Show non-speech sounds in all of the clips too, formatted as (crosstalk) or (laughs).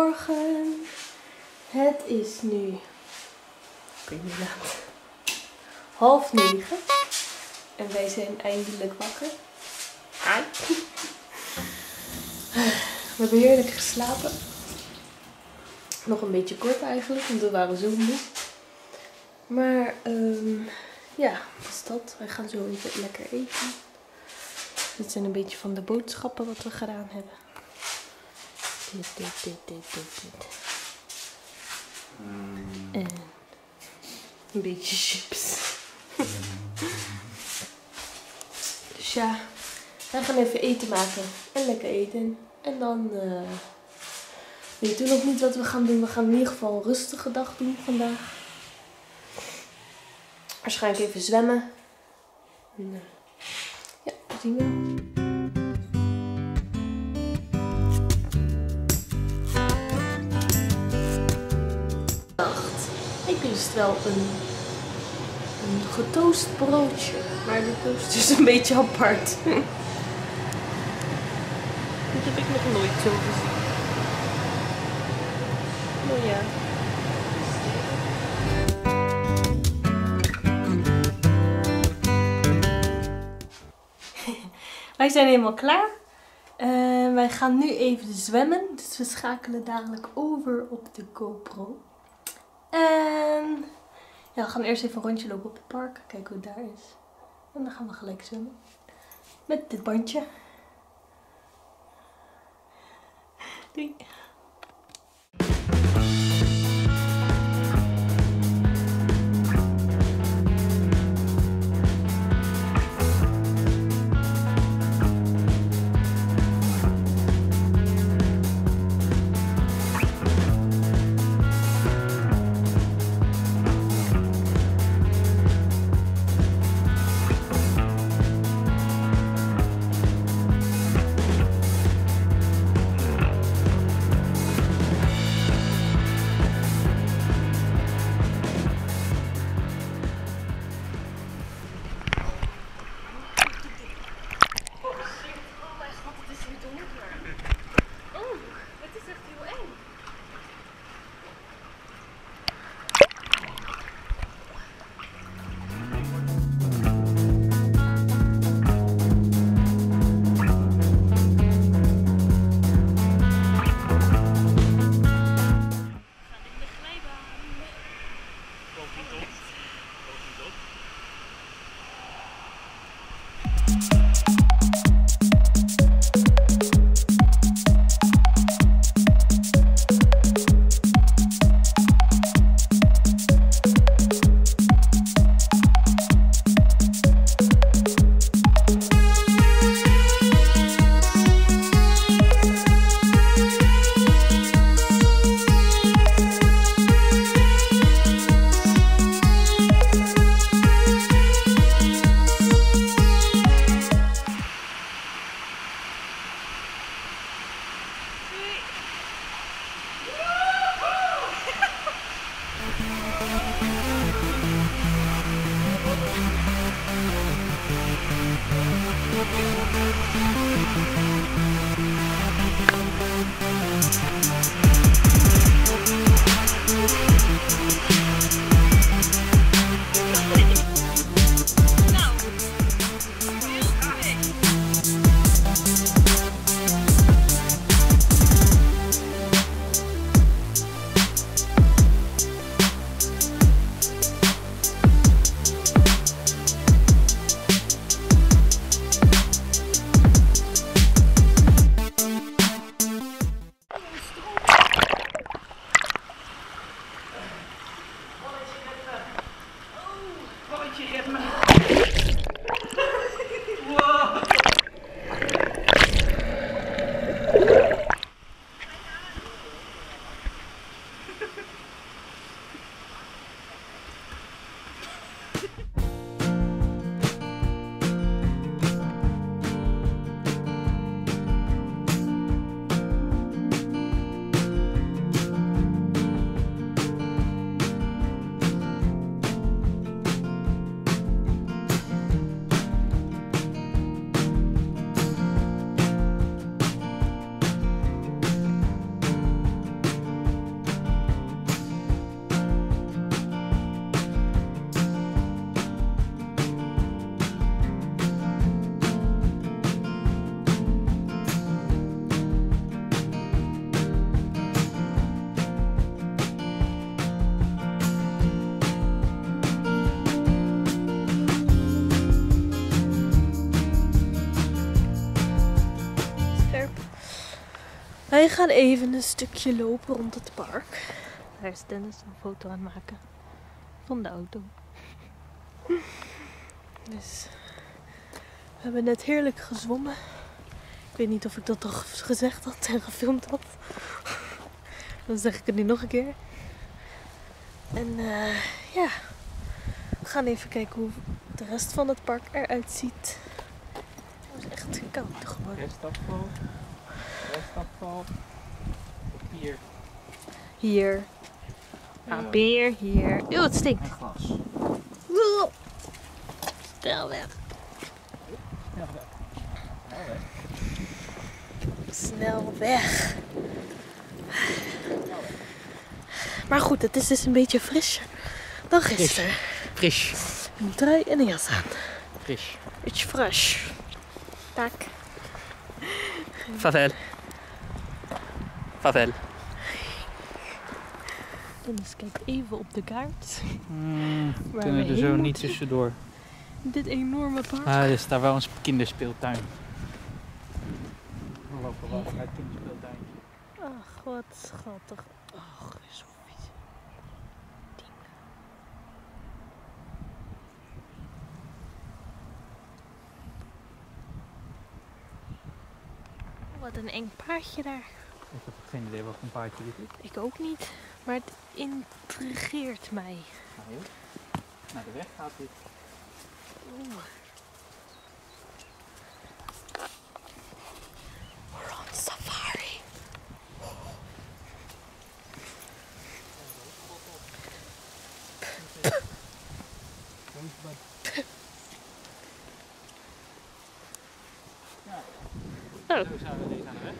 Goedemorgen. Het is nu, ik weet niet laat, half negen. En wij zijn eindelijk wakker. Hi. We hebben heerlijk geslapen. Nog een beetje kort eigenlijk, want we waren zo moe. Maar ehm, ja, wat is dat? Wij gaan zo even lekker eten. Dit zijn een beetje van de boodschappen wat we gedaan hebben. En een beetje chips. (laughs) dus ja, wij gaan even eten maken. En lekker eten. En dan uh, weten we nog niet wat we gaan doen. We gaan in ieder geval een rustige dag doen vandaag. Waarschijnlijk even zwemmen. En, uh, ja, dat zien we. Ik lust wel een, een getoast broodje, maar de toast is een beetje apart. (laughs) Dit heb ik nog nooit zo gezien. Oh ja. (laughs) Wij zijn helemaal klaar. Uh, wij gaan nu even zwemmen. Dus we schakelen dadelijk over op de GoPro. En ja, we gaan eerst even een rondje lopen op het park. Kijken hoe het daar is. En dan gaan we gelijk zwemmen. Met dit bandje. Doei. Wij gaan even een stukje lopen rond het park. Daar is Dennis een foto aan het maken van de auto. Dus we hebben net heerlijk gezwommen. Ik weet niet of ik dat toch gezegd had en gefilmd had. Dan zeg ik het nu nog een keer. En eh, ja, we gaan even kijken hoe de rest van het park eruit ziet. Het is echt koud geworden. Restafval. Papier. Hier. Papier hier. Eeuw, het stinkt. En glas. Stel weg. Wel, hè. Snel weg. Maar goed, het is dus een beetje frisser dan gisteren. Fris. Een trui en een jas aan. Fris. It's fresh. Tak. Favel. Favel. Dennis kijkt even op de kaart. Hmm, Waar kunnen we er zo niet tussendoor. Dit enorme park. Ah, er is daar wel een kinderspeeltuin. We lopen wel uit het kinderspeeltuintje. Ach, wat schattig. Ach, zo. Wat een eng paardje daar. Ik heb geen idee wat voor een paardje dit is. Ik ook niet, maar het intrigeert mij. Nou, joh. Naar de weg gaat dit. Oeh. We're on safari. Oh. Zo zijn we deze aan de weg.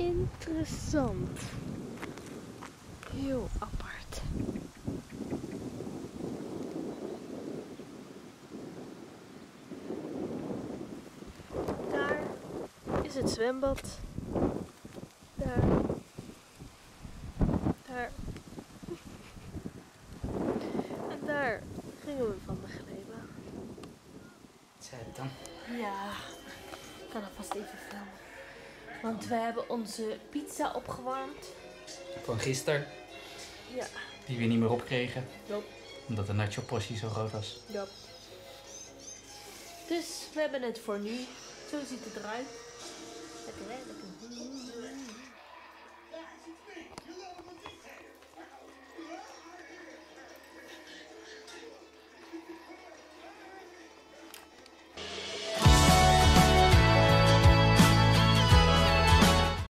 Interessant. Heel apart. Daar is het zwembad. Daar. Daar. (laughs) En daar gingen we van de glijbaan. Zet dan. Ja, ik kan alvast even filmen. Want we hebben onze pizza opgewarmd. Van gisteren, Ja, die we niet meer opkregen. Jop. Omdat de nacho portie zo groot was. ja. Dus we hebben het voor nu. Zo ziet het eruit. Lekker hè? Lekker.